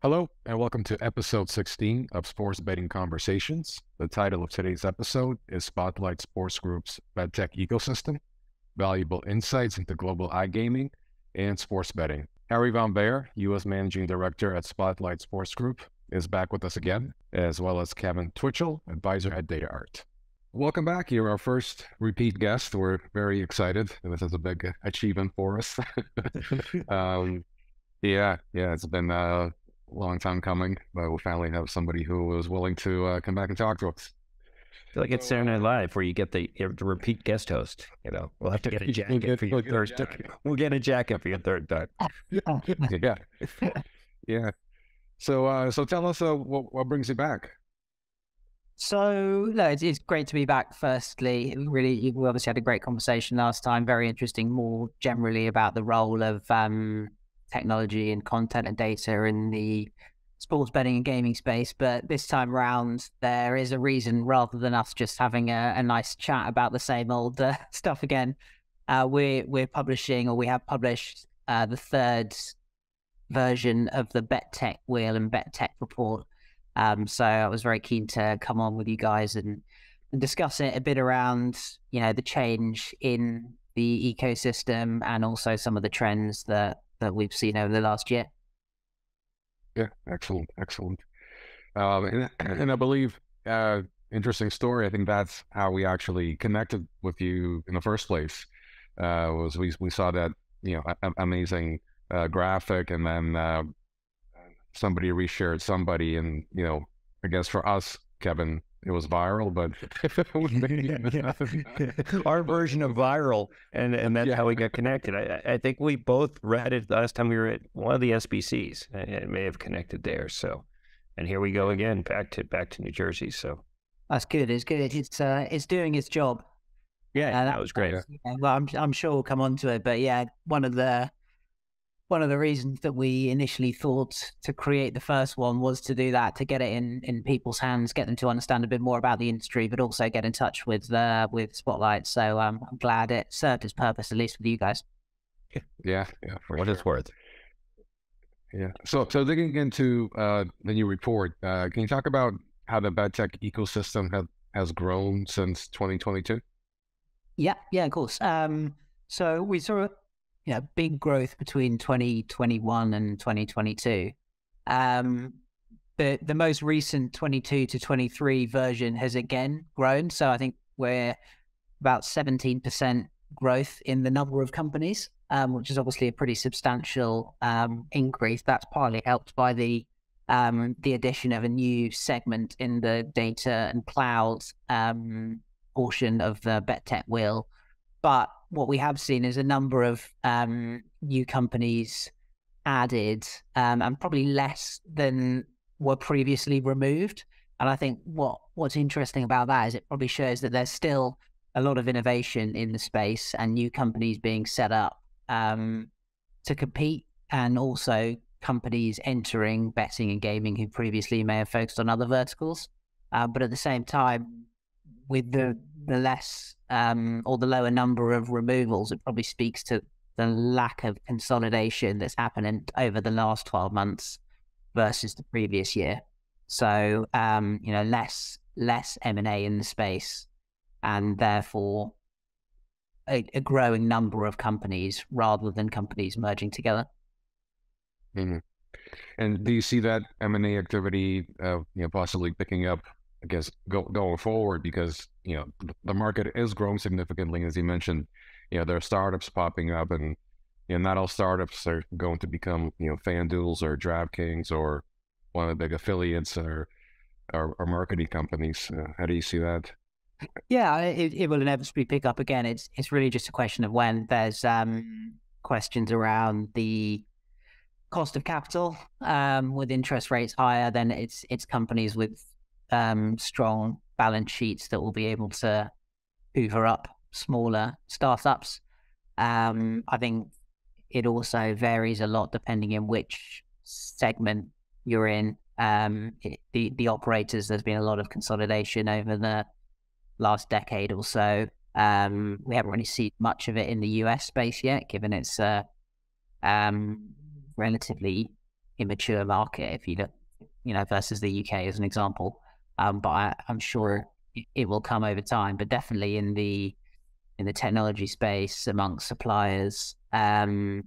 Hello, and welcome to episode 16 of Sports Betting Conversations. The title of today's episode is Spotlight Sports Group's BetTech Ecosystem Valuable Insights into Global iGaming and Sports Betting. Harry Von Behr, U.S. Managing Director at Spotlight Sports Group, is back with us again, as well as Kevin Twitchell, Advisor at DataArt. Welcome back. You're our first repeat guest. We're very excited. This is a big achievement for us. um, yeah, yeah, it's been a long time coming, but we finally have somebody who was willing to uh, come back and talk to us. I feel like it's Saturday Night Live where you get the, the repeat guest host. You know, we'll have to get a jacket get, for your we'll third time. We'll get a jacket for your third time. yeah, yeah. So, uh, so tell us uh, what, what brings you back. So, no, it's, it's, great to be back. Firstly, really, we obviously had a great conversation last time. Very interesting, more generally about the role of um, technology and content and data in the sports betting and gaming space. But this time round, there is a reason rather than us just having a, a nice chat about the same old uh, stuff again. Uh, we're we're publishing, or we have published, uh, the third version of the BetTech Wheel and BetTech Report um, so I was very keen to come on with you guys and, and discuss it a bit around, you know, the change in the ecosystem and also some of the trends that, that we've seen over the last year. Yeah, excellent, excellent. Um, and, and, I believe, uh, interesting story. I think that's how we actually connected with you in the first place. Uh, was we we saw that you know amazing uh, graphic, and then uh, somebody reshared somebody, and you know, I guess for us, Kevin, it was viral, but our version of viral, and and that's yeah. how we got connected. I, I think we both read it last time we were at one of the SBCs. and It may have connected there. So, and here we go again, back to back to New Jersey. So that's good. It's good. It's uh, it's doing its job. Yeah, uh, that, that, was great. Yeah, well, I'm I'm sure we'll come on to it, but yeah, one of the one of the reasons that we initially thought to create the first one was to do that to get it in in people's hands get them to understand a bit more about the industry but also get in touch with uh, with spotlight. So um, i'm glad it served its purpose at least with you guys. Yeah. Yeah for what sure. it's worth. Yeah. So so digging into uh, the new report uh, can you talk about how the BetTech ecosystem have, has grown since 2022 yeah yeah of course. Um, so we saw you know, big growth between 2021 and 2022. Um, the the most recent 22 to 23 version has again grown. So I think we're about 17% growth in the number of companies, um, which is obviously a pretty substantial um, increase. That's partly helped by the um, the addition of a new segment in the data and cloud um, portion of the BetTech wheel. But what we have seen is a number of um, new companies added, um, and probably less than were previously removed. And I think what what's interesting about that is it probably shows that there's still a lot of innovation in the space and new companies being set up um, to compete, and also companies entering betting and gaming who previously may have focused on other verticals. Uh, but at the same time, with the the less um, or the lower number of removals, it probably speaks to the lack of consolidation that's happening over the last 12 months versus the previous year. So, um, you know, less less M&A in the space and therefore a, a, growing number of companies rather than companies merging together. Mm-hmm. And do you see that M&A activity, uh, you know, possibly picking up I guess go, going forward because you know the market is growing significantly as you mentioned. You know there are startups popping up, and you know not all startups are going to become you know FanDuel's or DraftKings or one of the big affiliates or or, or marketing companies. Uh, how do you see that? Yeah, it, it will inevitably pick up again. It's it's really just a question of when. There's um, questions around the cost of capital um, with interest rates higher. Then it's it's companies with um, strong balance sheets that will be able to hoover up smaller startups. Um, I think it also varies a lot depending in which segment you're in. Um, it, the the operators, there's been a lot of consolidation over the last decade or so. Um, we haven't really seen much of it in the US space yet, given it's a um, relatively immature market if you look, you know, versus the UK as an example. Um, but I, am sure it, will come over time. But definitely in the in the technology space amongst suppliers, um,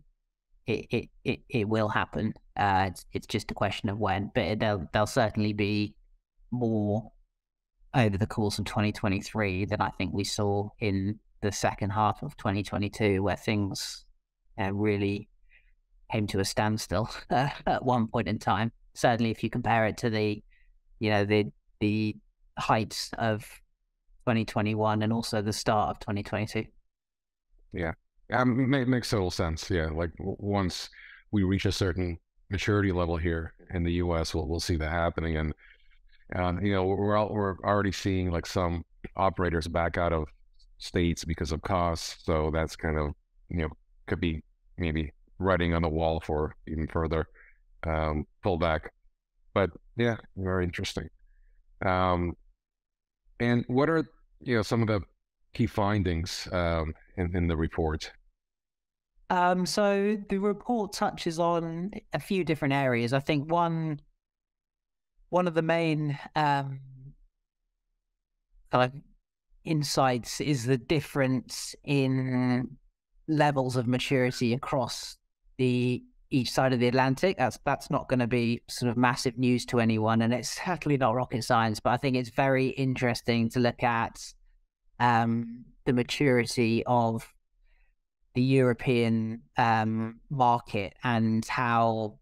it, it, it, it will happen. Uh, it's, it's just a question of when, but there'll, there'll certainly be more over the course of 2023 than I think we saw in the second half of 2022, where things uh, really came to a standstill at one point in time. Certainly, if you compare it to the, you know, the the heights of 2021 and also the start of 2022. Yeah, um, it makes total sense. Yeah, like once we reach a certain maturity level here in the U.S., we'll we'll see that happening, and uh, you know we're all, we're already seeing like some operators back out of states because of costs. So that's kind of you know could be maybe writing on the wall for even further um, pullback. But yeah, very interesting. Um, and what are you know some of the key findings um, in, in the report? Um, so the report touches on a few different areas. I think one one of the main um, kind of insights is the difference in levels of maturity across the each side of the Atlantic. That's that's not going to be sort of massive news to anyone, and it's certainly not rocket science. But I think it's very interesting to look at um, the maturity of the European um, market and how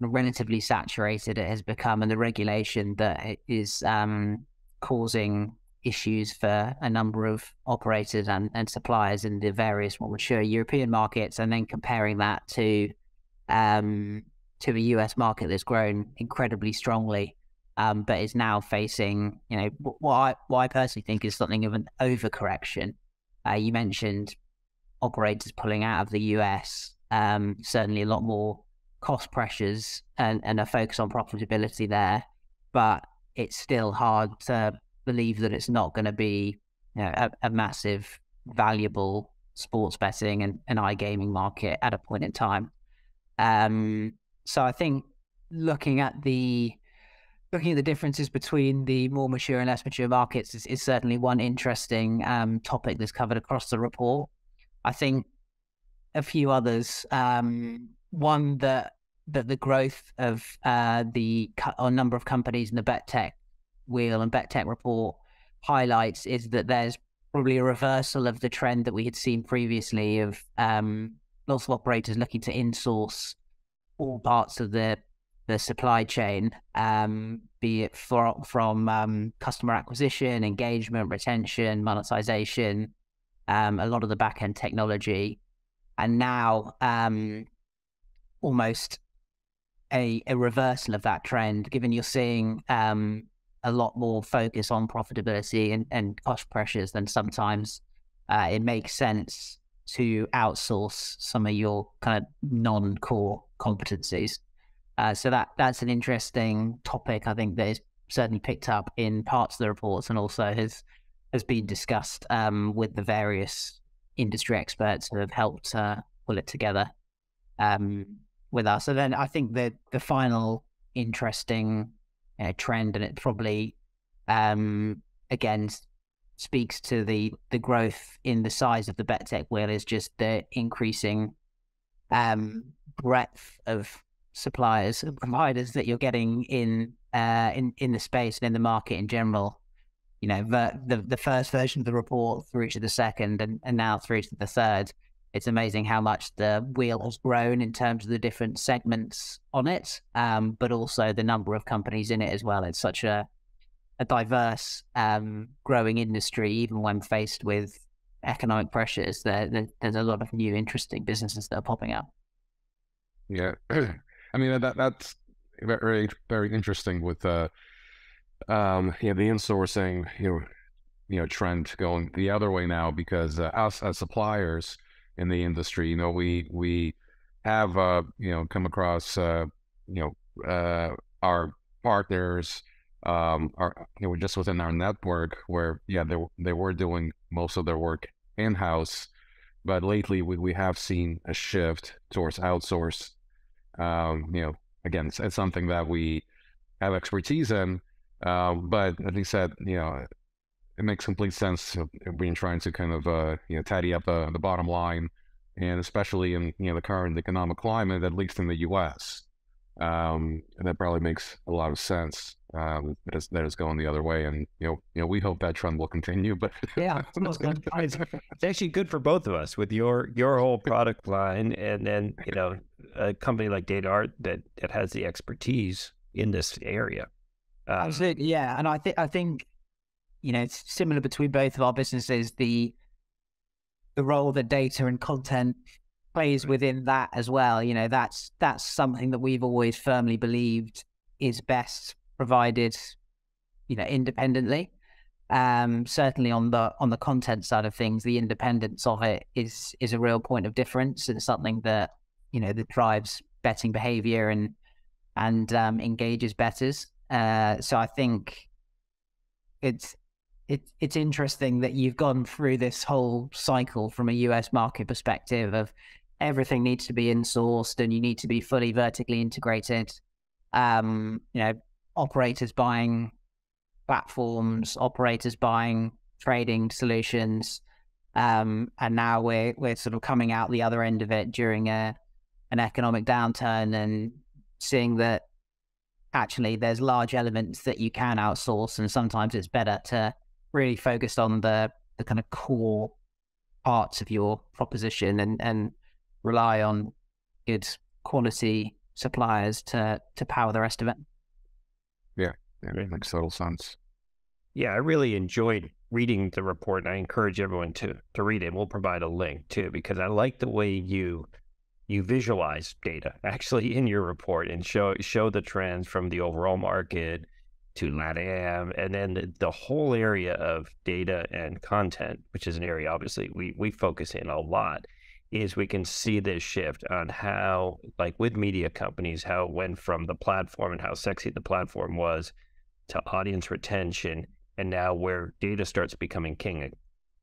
relatively saturated it has become, and the regulation that is um, causing issues for a number of operators and, and suppliers in the various more mature European markets, and then comparing that to um, to a US market that's grown incredibly strongly, um, but is now facing, you know, what I, what I personally think is something of an overcorrection. Uh, you mentioned operators pulling out of the US, um, certainly a lot more cost pressures and, and a focus on profitability there. But it's still hard to believe that it's not going to be you know, a, a, massive, valuable sports betting and, and iGaming market at a point in time. Um, so I think looking at the looking at the differences between the more mature and less mature markets is, is certainly one interesting um, topic that's covered across the report. I think a few others. Um, one that that the growth of uh, the or number of companies in the BetTech wheel and BetTech report highlights is that there's probably a reversal of the trend that we had seen previously of um, lots of operators looking to insource all parts of the the supply chain, um, be it for, from um, customer acquisition, engagement, retention, monetization, um, a lot of the back end technology, and now um, almost a, a reversal of that trend, given you're seeing um, a lot more focus on profitability and, and cost pressures than sometimes uh, it makes sense to outsource some of your kind of non-core competencies. Uh, so that that's an interesting topic. I think that is certainly picked up in parts of the reports and also has has been discussed um, with the various industry experts who have helped uh, pull it together um, with us. And then I think the the final interesting trend, and it probably um, again speaks to the the growth in the size of the BetTech wheel, is just the increasing um, breadth of suppliers and providers that you're getting in uh, in in the space and in the market in general you know, the, the, the first version of the report through to the second and, and now through to the third. It's amazing how much the wheel has grown in terms of the different segments on it, um, but also the number of companies in it as well. It's such a a diverse, um, growing industry, even when faced with economic pressures. There, there, there's a lot of new, interesting businesses that are popping up. Yeah, I mean that that's very very interesting with uh, um, yeah, the insourcing, you know, you know, trend going the other way now because uh, us as suppliers in the industry, you know, we we have uh, you know come across uh, you know uh, our partners um, are just within our network where yeah they they were doing most of their work in house, but lately we we have seen a shift towards outsource. Um, you know, again, it's, it's, something that we have expertise in. Uh, but as you said, you know, it makes complete sense being trying to kind of uh, you know tidy up the, the bottom line, and especially in you know the current economic climate, at least in the U.S. Um, that probably makes a lot of sense. Um, that is that is going the other way, and you know, you know, we hope that trend will continue. But yeah, it's, it's actually good for both of us with your your whole product line, and then you know, a company like DataArt that that has the expertise in this area. Um, Absolutely, yeah, and I think I think you know it's similar between both of our businesses. The the role that data and content plays within that as well. You know, that's that's something that we've always firmly believed is best provided, you know, independently. Um, certainly on the on the content side of things, the independence of it is is a real point of difference and something that you know that drives betting behavior and and um, engages bettors. Uh, so I think it's it's it's interesting that you've gone through this whole cycle from a US market perspective of everything needs to be insourced and you need to be fully vertically integrated. Um, you know, operators buying platforms, operators buying trading solutions. Um, and now we're we're sort of coming out the other end of it during a an economic downturn and seeing that actually there's large elements that you can outsource and sometimes it's better to really focus on the the kind of core parts of your proposition and and rely on good quality suppliers to to power the rest of it. Yeah, yeah, it makes total sense. Yeah, I really enjoyed reading the report, and I encourage everyone to to read it. We'll provide a link too, because I like the way you you visualize data actually in your report and show show the trends from the overall market to LATAM, and then the, the, whole area of data and content, which is an area obviously we we focus in a lot is we can see this shift on how, like with media companies, how it went from the platform and how sexy the platform was to audience retention, and now where data starts becoming king. Eh,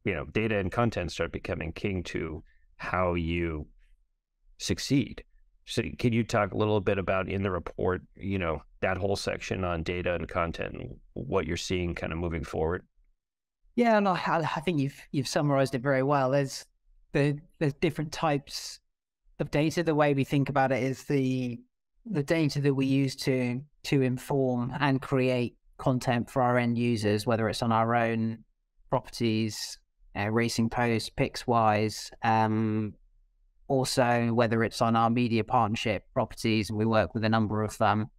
you know, data and content start becoming king to how you succeed. So, can you talk a little bit about in the report, you know, that whole section on data and content, and what you're seeing kind of moving forward? Yeah, no, I, I think you've you've summarized it very well. There's the there's different types of data. The way we think about it is the the data that we use to to inform and create content for our end users, whether it's on our own properties, uh, Racing Post, Pickswise, um, also whether it's on our media partnership properties, and we work with a number of um,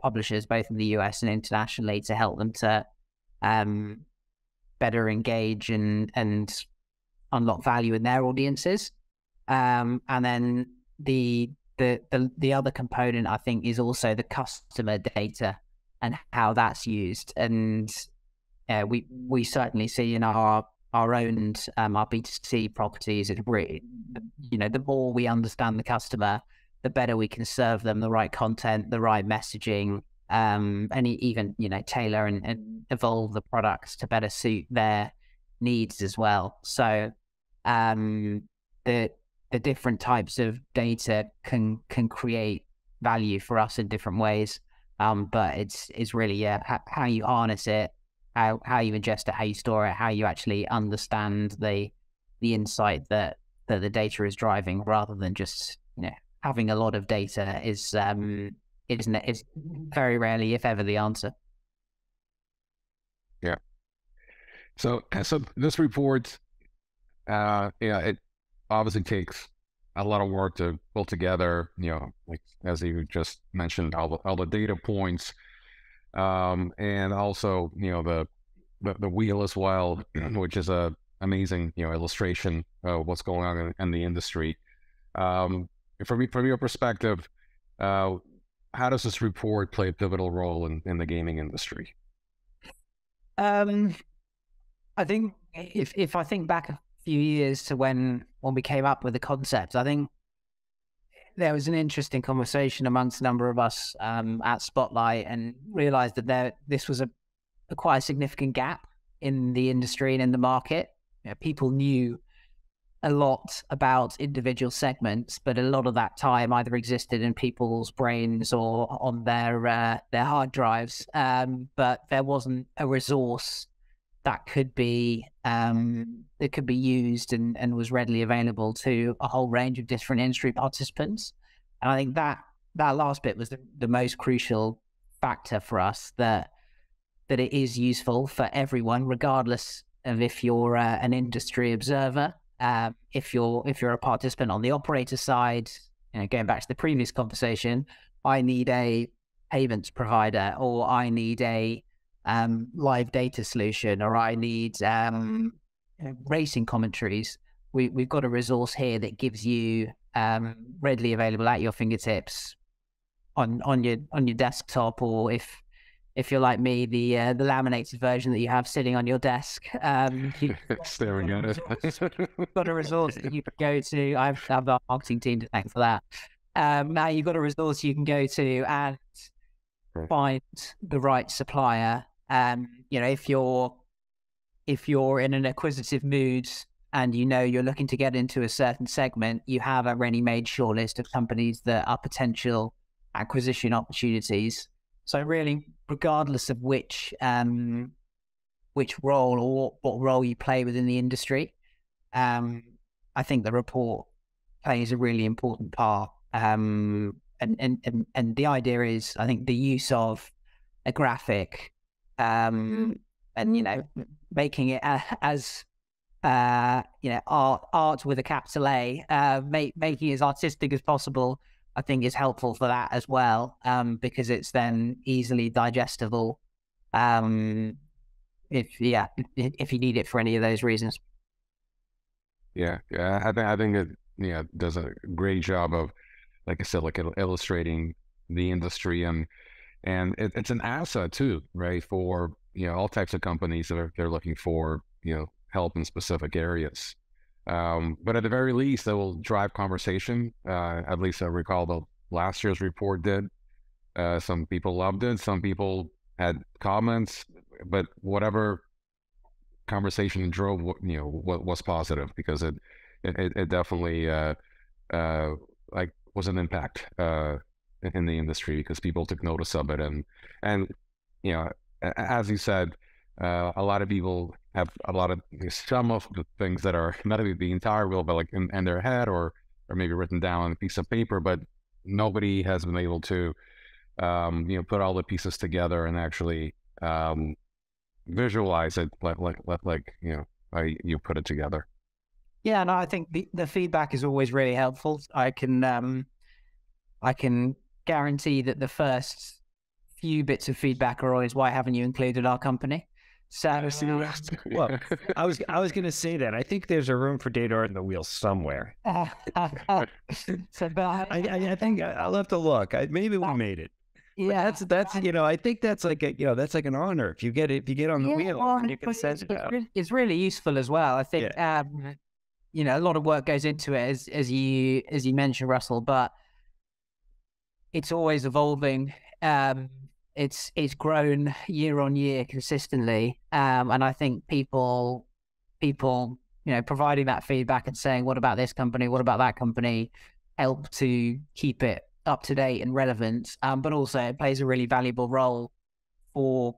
publishers both in the US and internationally to help them to um, better engage and and unlock value in their audiences. Um, and then the, the the the other component I think is also the customer data and how that's used. And uh, we we certainly see in our our own um, our B2C properties, it really, you know, the more we understand the customer, the better we can serve them the right content, the right messaging, um, and even you know tailor and, and evolve the products to better suit their needs as well. So um, the the different types of data can can create value for us in different ways. Um, but it's it's really yeah how, how, you harness it, how how you ingest it, how you store it, how you actually understand the the insight that that the data is driving, rather than just you know having a lot of data is um isn't it? It's very rarely, if ever, the answer. Yeah. So so this report uh, yeah, it obviously takes a lot of work to pull together, you know, like as you just mentioned, all the, all the data points, um, and also, you know, the, the, the wheel as well, which is a amazing, you know, illustration of what's going on in, in the industry. Um, from, from your perspective, uh, how does this report play a pivotal role in, in the gaming industry? Um, I think if if I think back few years to when when we came up with the concept. I think there was an interesting conversation amongst a number of us um, at Spotlight, and realised that there this was a, a, quite a significant gap in the industry and in the market. You know, people knew a lot about individual segments, but a lot of that time either existed in people's brains or on their uh, their hard drives. Um, but there wasn't a resource that could be um, that could be used and, and was readily available to a whole range of different industry participants. And I think that that last bit was the, the most crucial factor for us that that it is useful for everyone, regardless of if you're uh, an industry observer, uh, if you're if you're a participant on the operator side. You know, going back to the previous conversation, I need a payments provider, or I need a um, live data solution, or I need um, racing commentaries. We, we've got a resource here that gives you um, readily available at your fingertips on on your on your desktop, or if if you're like me, the uh, the laminated version that you have sitting on your desk. Um, you, Staring at it. got a resource that you can go to. I have our marketing team to thank for that. Um, now you've got a resource you can go to and find the right supplier. Um, you know, if you're if you're in an acquisitive mood and you know you're looking to get into a certain segment, you have a ready-made shortlist of companies that are potential acquisition opportunities. So really, regardless of which um, which role or what role you play within the industry, um, I think the report plays a really important part. Um, and, and, and and the idea is, I think the use of a graphic, um, and you know, making it as uh, you know, art art with a capital A, uh, make, making it as artistic as possible I think is helpful for that as well, um, because it's then easily digestible. Um, if yeah, if, if you need it for any of those reasons. Yeah, yeah, I think I think it yeah does a great job of, like I said, like illustrating the industry and and it, it's an asset too, right? For you know all types of companies that are they're looking for you know help in specific areas. Um, but at the very least, it will drive conversation. Uh, at least I recall the last year's report did. Uh, some people loved it. Some people had comments, but whatever conversation drove, you know, what was positive because it it, it definitely uh, uh, like was an impact uh, in the industry because people took notice of it and and you know as you said, uh, a lot of people have a lot of some of the things that are not even the entire will, but like in, in, their head or or maybe written down on a piece of paper, but nobody has been able to um, you know put all the pieces together and actually um, visualize it like like like you know I, you put it together. Yeah, no, I think the, the feedback is always really helpful. I can um, I can guarantee that the first few bits of feedback are always why haven't you included our company? Saturday well, I was I was going to say that. I think there's a room for DataArt in the wheel somewhere. so, but I, I, I, think I'll have to look. I, maybe we made it. Yeah, that's that's you know I think that's like a you know that's like an honor if you get it if you get on the yeah, wheel well, you can send it out. It's really useful as well. I think yeah. um, you know a lot of work goes into it as as you as you mentioned Russell, but it's always evolving. Um, it's it's grown year on year consistently, um, and I think people people you know providing that feedback and saying what about this company, what about that company, help to keep it up to date and relevant. Um, but also it plays a really valuable role for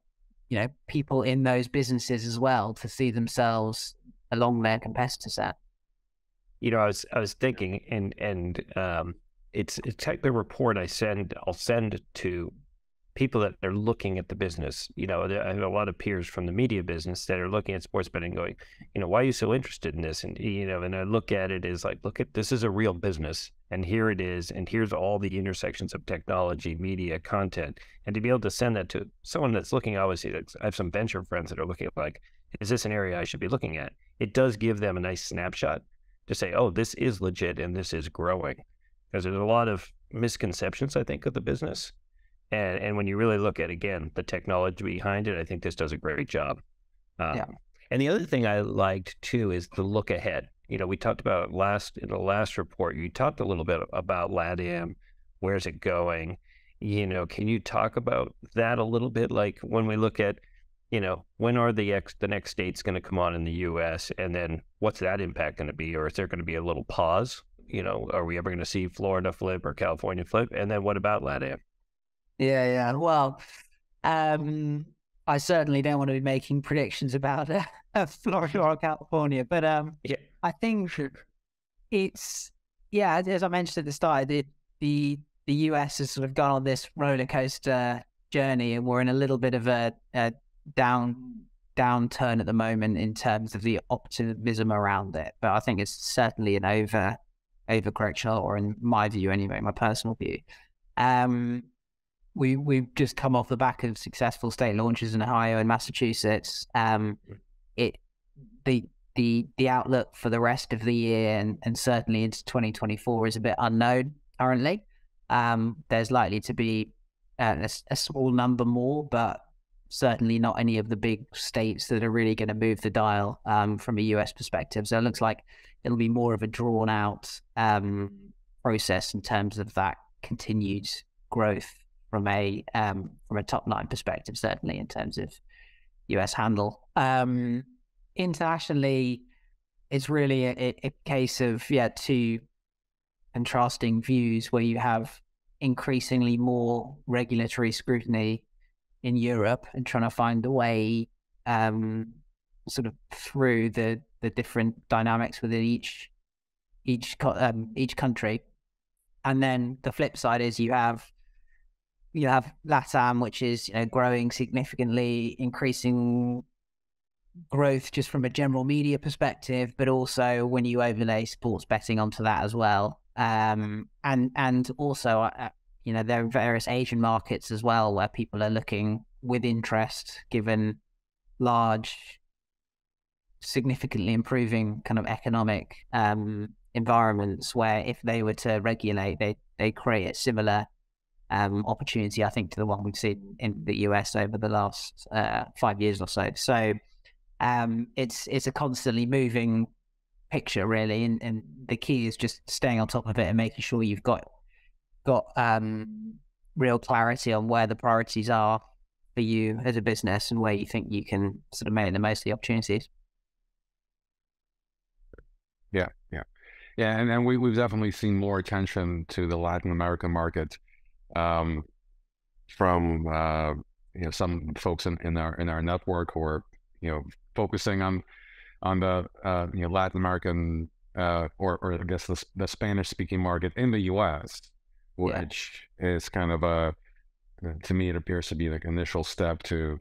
you know people in those businesses as well to see themselves along their competitor set. You know, I was I was thinking, and and um, it's it's like the report I send I'll send to people that are looking at the business. You know, I have a lot of peers from the media business that are looking at sports betting, going, you know, why are you so interested in this? And you know, and I look at it as like, look at this is a real business, and here it is, and here's all the intersections of technology, media, content, and to be able to send that to someone that's looking, obviously, I have some venture friends that are looking at like, is this an area I should be looking at? It does give them a nice snapshot to say, oh, this is legit and this is growing, because there's a lot of misconceptions I think of the business and and when you really look at again the technology behind it, I think this does a great job. Um, yeah. And the other thing I liked too is the look ahead. You know, we talked about last in the last report. You talked a little bit about LATAM. Where's it going? You know, can you talk about that a little bit? Like when we look at, you know, when are the ex, the next states going to come on in the U.S. and then what's that impact going to be, or is there going to be a little pause? You know, are we ever going to see Florida flip or California flip? And then what about LATAM? Yeah, yeah. Well, um, I certainly don't want to be making predictions about uh, Florida or California, but um, yeah. I think it's yeah. As I mentioned at the start, the the the US has sort of gone on this roller coaster journey, and we're in a little bit of a, a down downturn at the moment in terms of the optimism around it. But I think it's certainly an over overcorrection, or in my view anyway, my personal view. Um, we we've just come off the back of successful state launches in Ohio and Massachusetts. Um, it the the the outlook for the rest of the year and, and certainly into 2024 is a bit unknown currently. Um, there's likely to be uh, a, a, small number more, but certainly not any of the big states that are really going to move the dial um, from a US perspective. So it looks like it'll be more of a drawn out um, process in terms of that continued growth from a um, from a top line perspective, certainly in terms of US handle. Um, internationally, it's really a, a, case of yeah two contrasting views where you have increasingly more regulatory scrutiny in Europe and trying to find a way um, sort of through the the different dynamics within each each um, each country. And then the flip side is you have you have LATAM, which is you know growing significantly, increasing growth just from a general media perspective, but also when you overlay sports betting onto that as well, um, and and also uh, you know there are various Asian markets as well where people are looking with interest, given large, significantly improving kind of economic um, environments where if they were to regulate, they they create a similar um, opportunity, I think, to the one we've seen in the US over the last uh, five years or so. So um, it's it's a constantly moving picture, really, and, and, the key is just staying on top of it and making sure you've got got um, real clarity on where the priorities are for you as a business and where you think you can sort of make the most of the opportunities. Yeah, yeah, yeah, and, and we we've definitely seen more attention to the Latin American market um, from uh, you know some folks in, in our in our network who are you know focusing on on the uh, you know Latin American uh, or or I guess the, the Spanish speaking market in the U.S., which yeah. is kind of a to me it appears to be like initial step to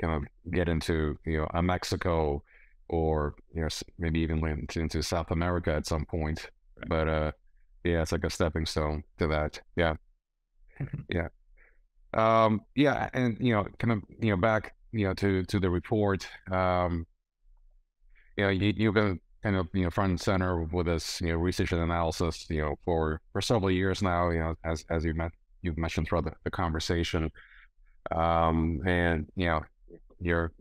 kind of get into you know a Mexico or you know maybe even into, into South America at some point. But uh, yeah, it's like a stepping stone to that. Yeah. yeah. Um, yeah, and you know, kind of, you know, back, you know, to to the report. Um, you know, you, you've been kind of, you know, front and center with this, you know, research and analysis, you know, for for several years now. You know, as as you met, you've mentioned throughout the, the conversation. Um, and you know, you're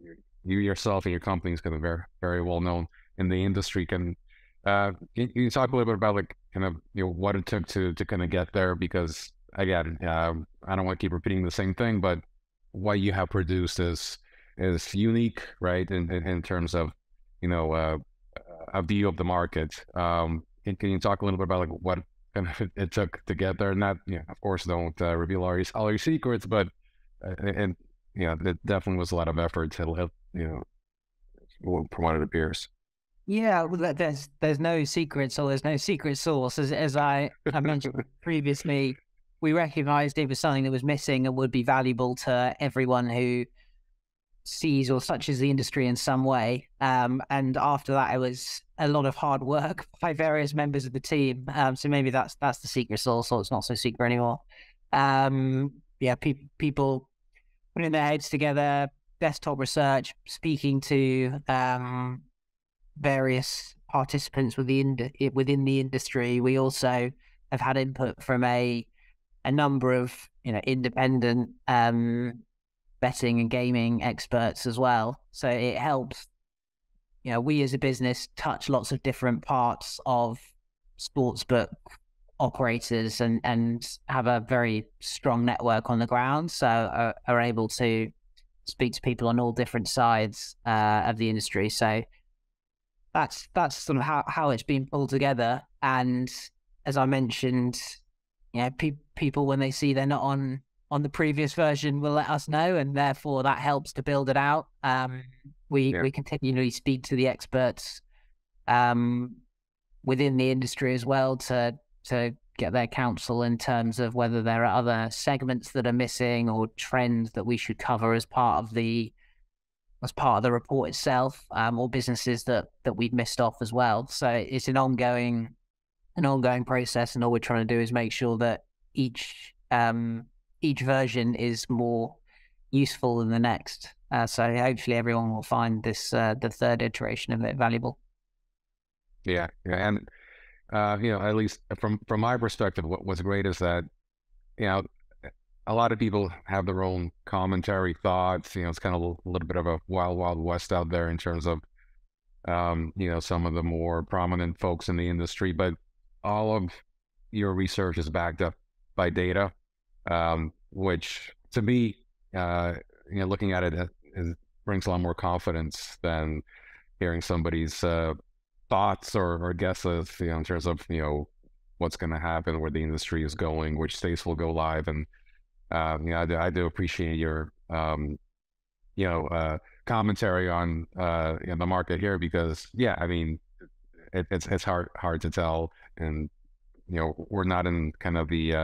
you yourself and your company is kind of very very well known in the industry. Can uh, can you talk a little bit about like kind of you know what it took to to kind of get there? Because again, um, I don't want to keep repeating the same thing, but what you have produced is is unique, right? In in, in terms of you know uh, a view of the market. Um, can, can, you talk a little bit about like what kind of it took to get there? Not, you know, of course, don't uh, reveal all your all your secrets, but uh, and you know, it definitely was a lot of effort to help you know from what it appears. Yeah, well, there's there's no secrets or there's no secret source, as as I, I mentioned previously we recognized it was something that was missing and would be valuable to everyone who sees or touches the industry in some way. Um, and after that, it was a lot of hard work by various members of the team. Um, so maybe that's that's the secret sauce, or it's not so secret anymore. Um, yeah, pe- people putting their heads together, desktop research, speaking to um, various participants within within the industry. We also have had input from a a number of you know independent um, betting and gaming experts as well. So it helps. You know, we as a business touch lots of different parts of sportsbook operators and and have a very strong network on the ground. So are, are able to speak to people on all different sides uh, of the industry. So that's that's sort of how, how it's been pulled together. And as I mentioned, yeah, pe- people when they see they're not on on the previous version will let us know, and therefore that helps to build it out. Um, we yeah. we continually speak to the experts um, within the industry as well to to get their counsel in terms of whether there are other segments that are missing or trends that we should cover as part of the as part of the report itself, um, or businesses that that we've missed off as well. So it's an ongoing an ongoing process, and all we're trying to do is make sure that each um, each version is more useful than the next. Uh, so hopefully everyone will find this uh, the third iteration of it valuable. Yeah, yeah, and uh, you know, at least from from my perspective, what was great is that you know a lot of people have their own commentary thoughts. You know, it's kind of a little bit of a wild, wild west out there in terms of, um, you know, some of the more prominent folks in the industry. But all of your research is backed up by data, um, which to me, uh, you know, looking at it, it, it, brings a lot more confidence than hearing somebody's uh, thoughts or, or guesses, you know, in terms of you know what's going to happen, where the industry is going, which states will go live, and um, you know, I do, I do appreciate your, um, you know, uh, commentary on uh, you know, the market here because, yeah, I mean, it, it's it's hard hard to tell, and you know, we're not in kind of the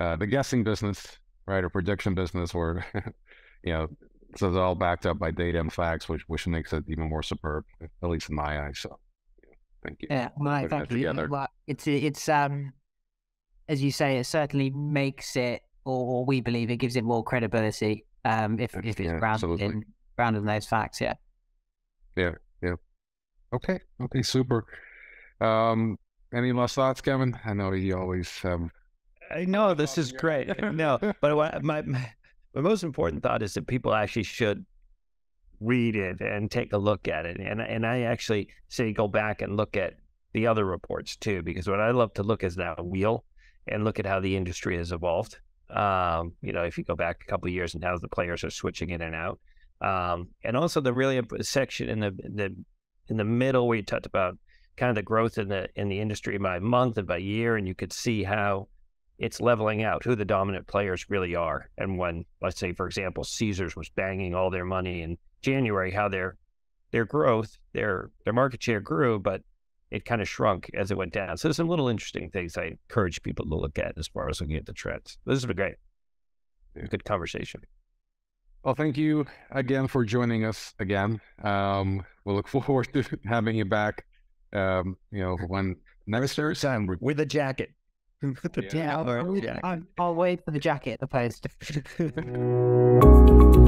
uh, the guessing business, right, or prediction business, or you know, so it's all backed up by data and facts, which which makes it even more superb, at least in my eyes. So, thank you. Yeah, well, thank you. Well, it's it's um, as you say, it certainly makes it or, or we believe it gives it more credibility um, if, if it's yeah, grounded in grounded in those facts. Yeah. Yeah. Yeah. Okay. Okay. Super. Um, any last thoughts, Kevin? I know you always have. I know this is great. no, but what, my, my my most important thought is that people actually should read it and take a look at it. And and I actually say go back and look at the other reports too, because what I love to look is now a wheel and look at how the industry has evolved. Um, you know, if you go back a couple years and how the players are switching in and out, um, and also the really section in the the in the middle where you talked about kind of the growth in the in the industry by month and by year, and you could see how it's leveling out who the dominant players really are. And when, let's say, for example, Caesars was banging all their money in January, how their their growth, their their market share grew, but it kind of shrunk as it went down. So there's some little interesting things I encourage people to look at as far as looking at the trends. This has been great. Good conversation. Well, thank you again for joining us again. Um, we'll look forward to having you back. Um, you know, when next time with a jacket. with the yeah, I'll, I'll, I'll wait for the jacket, the post.